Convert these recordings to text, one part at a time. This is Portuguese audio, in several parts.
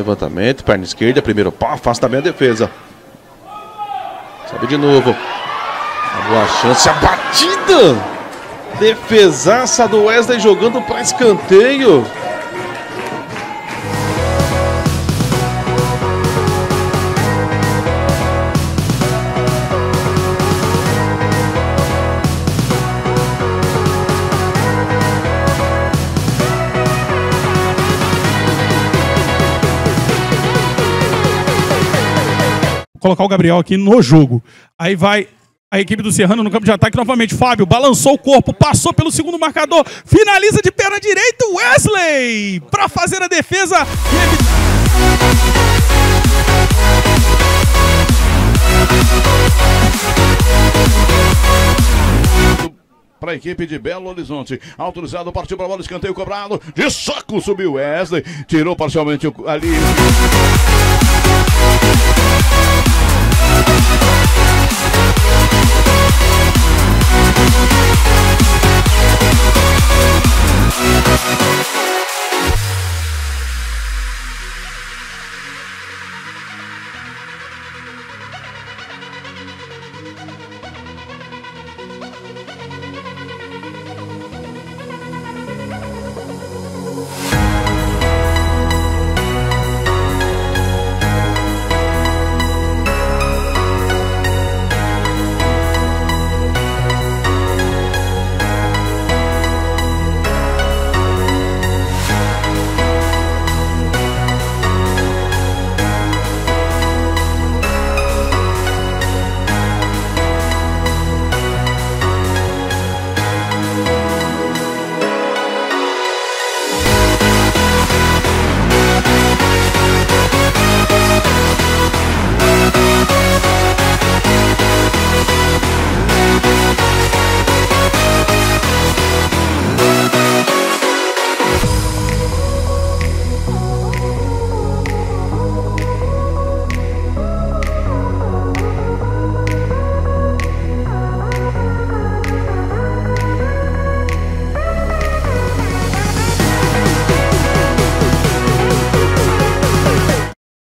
Levantamento, perna esquerda, primeiro pau, afasta bem a defesa. Sabe de novo. A boa chance, a batida! Defesaça do Wesley jogando para escanteio. Colocar o Gabriel aqui no jogo. Aí vai a equipe do Serrano no campo de ataque novamente. Fábio balançou o corpo, passou pelo segundo marcador, finaliza de perna direita. Wesley para fazer a defesa. para a equipe de Belo Horizonte. Autorizado, partiu para a bola, escanteio cobrado. De saco subiu Wesley, tirou parcialmente ali.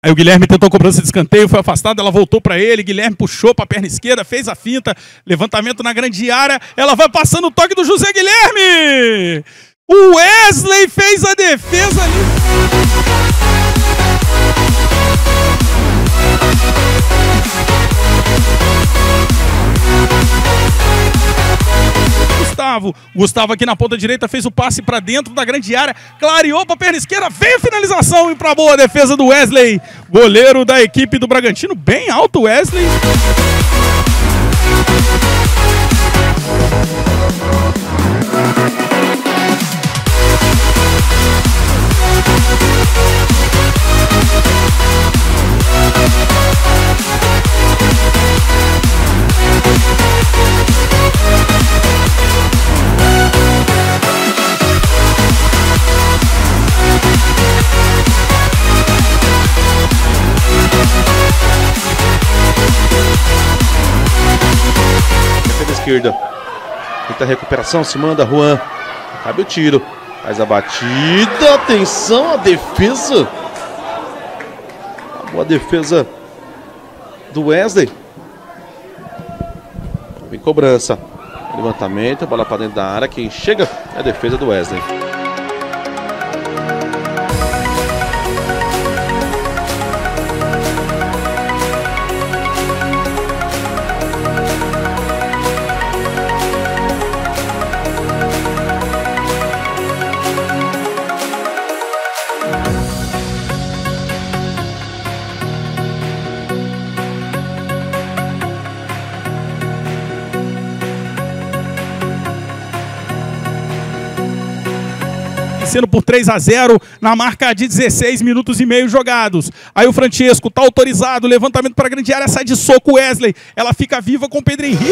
Aí o Guilherme tentou cobrança de escanteio, foi afastado, ela voltou para ele, Guilherme puxou para a perna esquerda, fez a finta, levantamento na grande área, ela vai passando o toque do José Guilherme! O Wesley fez a defesa ali. Gustavo. Gustavo aqui na ponta direita fez o passe para dentro da grande área, clareou para a perna esquerda, veio a finalização e para boa defesa do Wesley, goleiro da equipe do Bragantino, bem alto Wesley. Esquerda. Recuperação, se manda Juan. Cabe o tiro. Faz a batida. Atenção, a defesa. A boa defesa do Wesley. Vem cobrança. Levantamento, bola para dentro da área. Quem chega é a defesa do Wesley. Vencendo por 3 a 0 na marca de 16 minutos e meio jogados. Aí o Francesco tá autorizado, levantamento para a grande área, sai de soco Wesley. Ela fica viva com o Pedro Henrique.